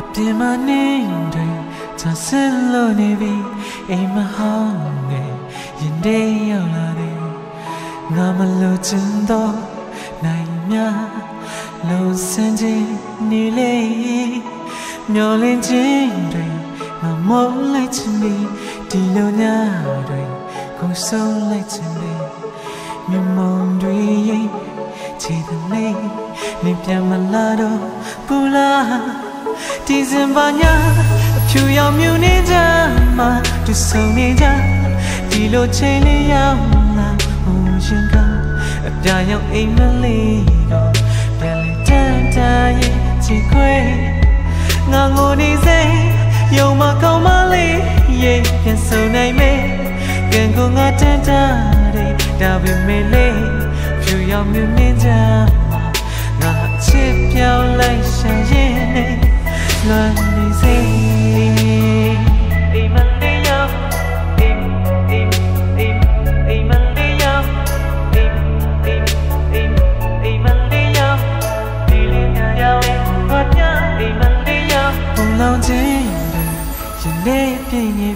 အပြင်မှာနေတွေချဆင်းလို့နေပြီအိမ်မဟောင်းငယ်ရင်ထဲရောက်လာတယ်ငါမလို့ချင်တော့နိုင်များလုံးစင်ချင်းနေလေမျောလင်းခြင်းတွေငါမောလိုက်ချင်ပြီဒီလိုညတွေကိုဆုံးလိုက်ချင်ပြီမြမုံတွေရင်ချီတဲ့လေးနေပြန်မလာတော့ဘူးလား ဒီစင်ပါညာအဖြူရောင်မြူနေကြမှာသူဆုံးနေကြဒီလိုချိန်လေးရောက်လာဟိုရှင်ကအပြာရောင်အိမ်မလေးတော့ပြန်လေတန်တာရဲ့ချီခွေငါငိုနေစေယုံမကောင်းမလေးရဲ့ပြန်ဆုံနိုင်မေကံကိုငါတန်တာတဲ့ဒါပေမဲ့လေဖြူရောင်မြူနေကြမှာငါချစ်ပြောင်းလိုက်ရှာရဲ့လွန်နေစေအိမ်မလေးရောက်အိမ်အိမ်အိမ်အိမ်မလေးရောက်အိမ်အိမ်အိမ်အိမ်မလေးရောက်ဒီလေးညာရောက်ဘာပြအိမ်မလေးရောက်ဘုံလောင်ခြင်းတွေရင်ထဲပြည့်နေ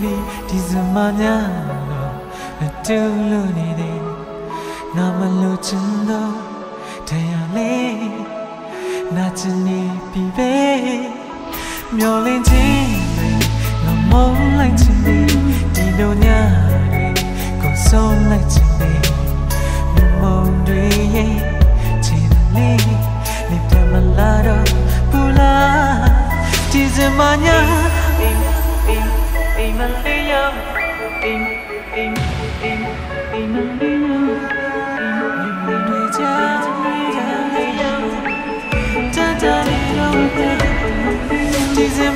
ပြီဒီစမညာတော့အတူလို့နေတယ်ငါ မလို့ချင်တော့တရားလေးနာချင်နေပြီပဲမျောလင်းခြင်းတွေငါမုန်းလိုက်ခြင်းတွေဒီလိုညတွေကိုဆုံးလိုက်ခြင်းတွေမြမုန်းတွေရဲ့ချီတဲ့လေးနေပြမလာတော့ဘူးလားဒီစမညာအိမ်အိမ်အိမ်မလေးယောအိမ်အိမ်အိမ်အိမ်မလေး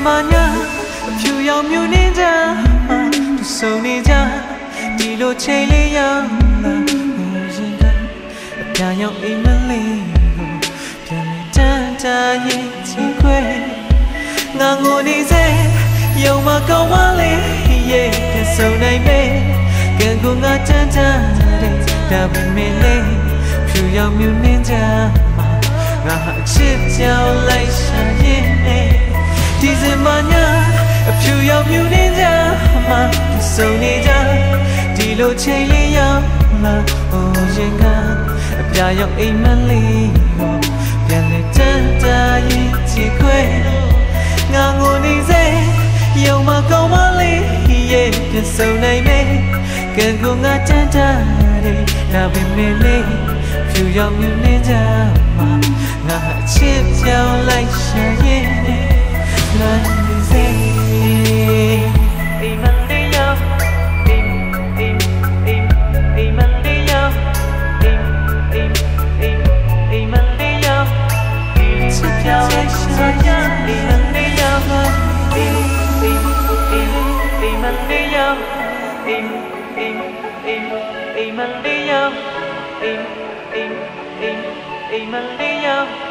မညာအဖြူရောင်မြူနေကြသူဆုံနေကြဒီလိုချိန်လေးရောက်လာဟိုရင်ကအပြာရောင်အိမ်မလေးကိုပြန်လေတန်တာရင်ချီခွဲငါငိုနေစေယုံမကောင်းမလေးရဲ့ပြန်ဆုံနိုင်မေကံကိုငါတန်တာတဲ့ဒါပေမဲ့လေဖြူရောင်မြူနေကြမှာငါအချစ်ကြောင်လိုက်ရှာ လိုချိန်လေးရောက်လာဟိုရင်ကအပြာရောင်အိမ်မလေးကိုပြန်လေတန်တာရင်ချီခွဲငါငိုနေစေယုံမကောင်းမလေးရဲ့ပြန်စုံနိုင်မေကံကိုငါတန်တာတယ်ဒါပေမဲ့လေဖြူရောင်မြူနေကြမှာငါအချစ်ပြောင်း အိမ်အိမ်အိမ်အိ